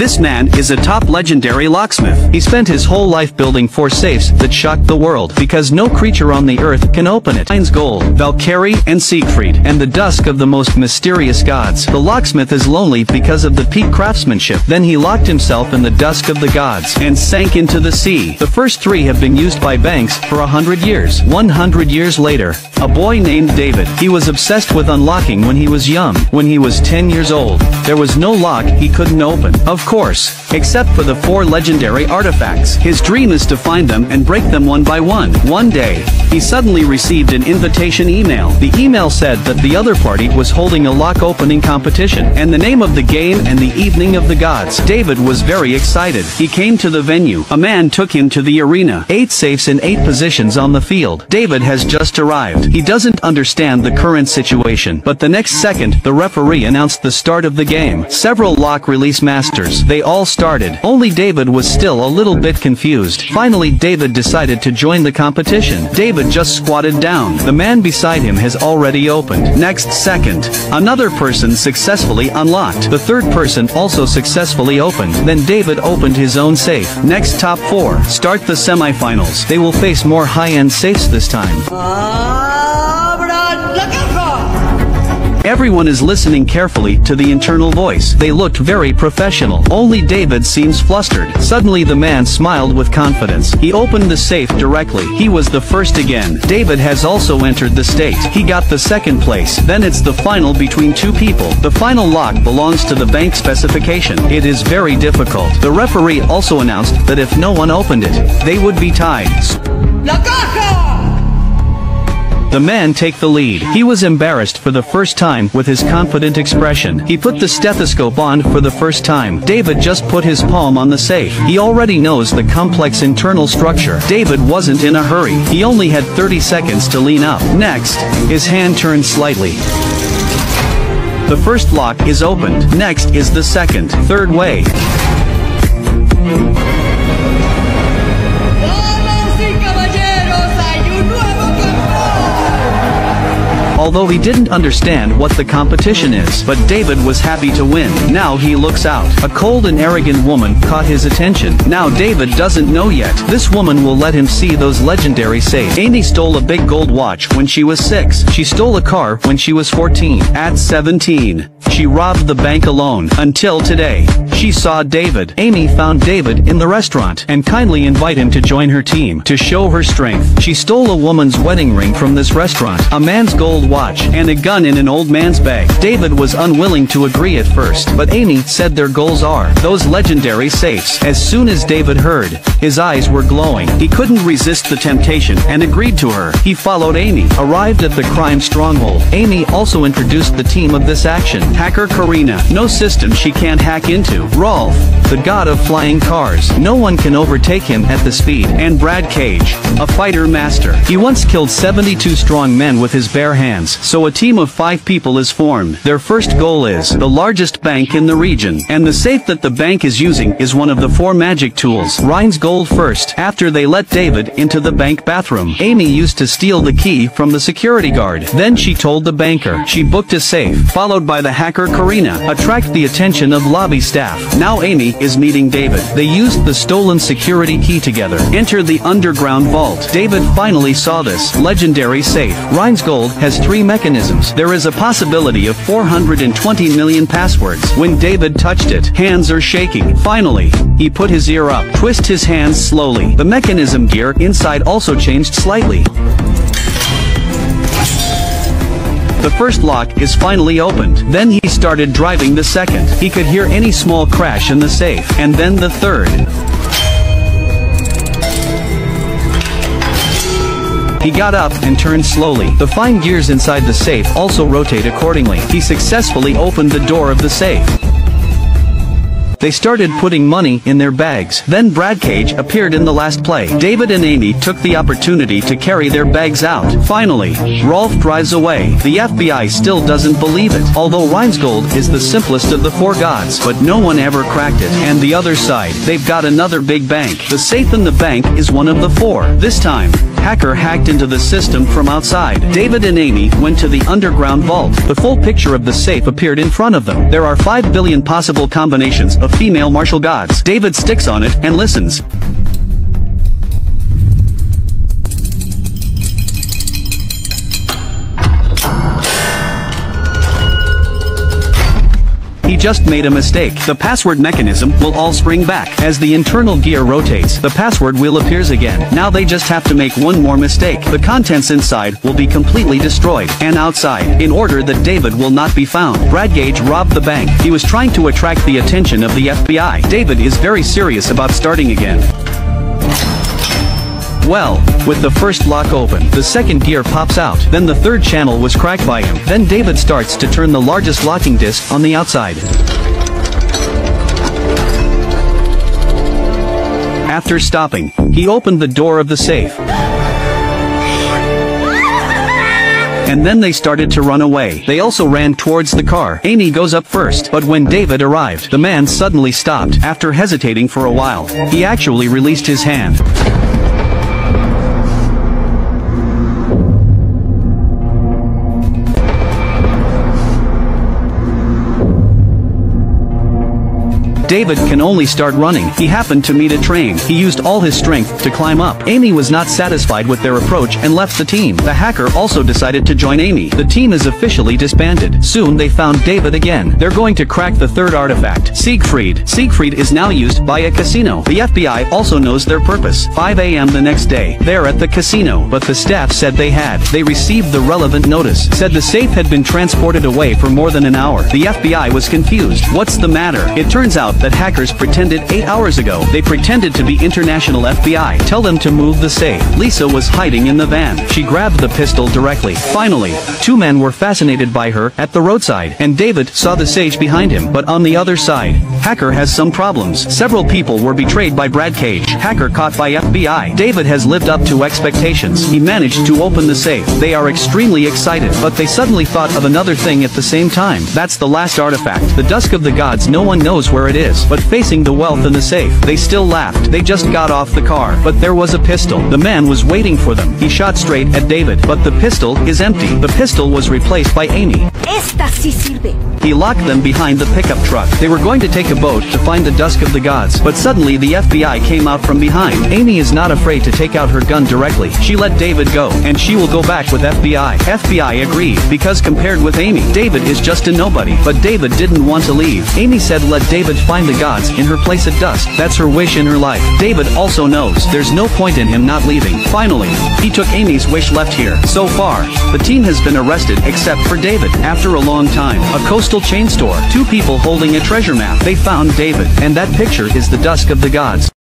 This man is a top legendary locksmith. He spent his whole life building four safes that shocked the world because no creature on the earth can open it. Finds gold, Valkyrie, and Siegfried, and the dusk of the most mysterious gods. The locksmith is lonely because of the peak craftsmanship. Then he locked himself in the dusk of the gods and sank into the sea. The first three have been used by banks for a hundred years. One hundred years later, a boy named David. He was obsessed with unlocking when he was young. When he was 10 years old, there was no lock he couldn't open. Of course, except for the four legendary artifacts. His dream is to find them and break them one by one. One day, he suddenly received an invitation email. The email said that the other party was holding a lock opening competition, and the name of the game and the evening of the gods. David was very excited. He came to the venue. A man took him to the arena. Eight safes in eight positions on the field. David has just arrived. He doesn't understand the current situation, but the next second, the referee announced the start of the game. Several lock release masters. They all started. Only David was still a little bit confused. Finally David decided to join the competition. David just squatted down. The man beside him has already opened. Next second, another person successfully unlocked. The third person also successfully opened. Then David opened his own safe. Next top four, start the semifinals. They will face more high-end safes this time. Everyone is listening carefully to the internal voice. They looked very professional. Only David seems flustered. Suddenly the man smiled with confidence. He opened the safe directly. He was the first again. David has also entered the state. He got the second place. Then it's the final between two people. The final lock belongs to the bank specification. It is very difficult. The referee also announced that if no one opened it, they would be tied. ¡La caja! The man take the lead. He was embarrassed for the first time with his confident expression. He put the stethoscope on for the first time. David just put his palm on the safe. He already knows the complex internal structure. David wasn't in a hurry. He only had 30 seconds to lean up. Next, his hand turned slightly. The first lock is opened. Next is the second. Third way. Although he didn't understand what the competition is, but David was happy to win. Now he looks out. A cold and arrogant woman caught his attention. Now David doesn't know yet. This woman will let him see those legendary safes. Amy stole a big gold watch when she was 6. She stole a car when she was 14. At 17, she robbed the bank alone. Until today, she saw David. Amy found David in the restaurant and kindly invite him to join her team. To show her strength, she stole a woman's wedding ring from this restaurant, a man's gold watch, and a gun in an old man's bag. David was unwilling to agree at first, but Amy said their goals are those legendary safes. As soon as David heard, his eyes were glowing. He couldn't resist the temptation and agreed to her. He followed Amy, arrived at the crime stronghold. Amy also introduced the team of this action. Hacker Karina, no system she can't hack into. Rolf, the god of flying cars. No one can overtake him at the speed. And Brad Cage, a fighter master. He once killed 72 strong men with his bare hands. So a team of five people is formed. Their first goal is the largest bank in the region. And the safe that the bank is using is one of the four magic tools. Ryan's gold first. After they let David into the bank bathroom, Amy used to steal the key from the security guard. Then she told the banker. She booked a safe, followed by the hacker Karina, attract the attention of lobby staff. Now Amy is meeting David. They used the stolen security key together. Enter the underground vault. David finally saw this legendary safe. Ryan's Gold has three mechanisms. There is a possibility of 420 million passwords. When David touched it, hands are shaking. Finally, he put his ear up, twist his hands slowly. The mechanism gear inside also changed slightly. The first lock is finally opened. Then he started driving the second. He could hear any small crash in the safe. And then the third. He got up and turned slowly. The fine gears inside the safe also rotate accordingly. He successfully opened the door of the safe. They started putting money in their bags. Then Brad Cage appeared in the last play. David and Amy took the opportunity to carry their bags out. Finally, Rolf drives away. The FBI still doesn't believe it. Although Reinsgold is the simplest of the four gods, but no one ever cracked it. And the other side, they've got another big bank. The safe in the bank is one of the four. This time, Hacker hacked into the system from outside. David and Amy went to the underground vault. The full picture of the safe appeared in front of them. There are 5 billion possible combinations of female martial gods. David sticks on it and listens. Just made a mistake. The password mechanism will all spring back. As the internal gear rotates, the password wheel appears again. Now they just have to make one more mistake. The contents inside will be completely destroyed, and outside, in order that David will not be found. Brad Cage robbed the bank. He was trying to attract the attention of the FBI. David is very serious about starting again. Well, with the first lock open, the second gear pops out, then the third channel was cracked by him. Then David starts to turn the largest locking disc on the outside. After stopping, he opened the door of the safe. And then they started to run away. They also ran towards the car. Amy goes up first, but when David arrived, the man suddenly stopped. After hesitating for a while, he actually released his hand. David can only start running. He happened to meet a train. He used all his strength to climb up. Amy was not satisfied with their approach and left the team. The hacker also decided to join Amy. The team is officially disbanded. Soon they found David again. They're going to crack the third artifact, Siegfried. Siegfried is now used by a casino. The FBI also knows their purpose. 5 a.m. the next day, they're at the casino, but the staff said they had. They received the relevant notice, said the safe had been transported away for more than an hour. The FBI was confused. What's the matter? It turns out that hackers pretended 8 hours ago. They pretended to be international FBI. Tell them to move the safe. Lisa was hiding in the van. She grabbed the pistol directly. Finally, two men were fascinated by her at the roadside, and David saw the sage behind him. But on the other side, Hacker has some problems. Several people were betrayed by Brad Cage. Hacker caught by FBI. David has lived up to expectations. He managed to open the safe. They are extremely excited, but they suddenly thought of another thing at the same time. That's the last artifact. The Dusk of the Gods no one knows where it is but facing the wealth in the safe. They still laughed. They just got off the car. But there was a pistol. The man was waiting for them. He shot straight at David. But the pistol is empty. The pistol was replaced by Amy. Esta sí sirve. He locked them behind the pickup truck. They were going to take a boat to find the Dusk of the Gods, but suddenly the FBI came out from behind. Amy is not afraid to take out her gun directly. She let David go, and she will go back with FBI. FBI agreed, because compared with Amy, David is just a nobody. But David didn't want to leave. Amy said let David find the gods in her place at dusk. That's her wish in her life. David also knows there's no point in him not leaving. Finally, he took Amy's wish left here. So far, the team has been arrested except for David. After a long time, a coastal chain store, two people holding a treasure map. They found David, and that picture is the dusk of the gods.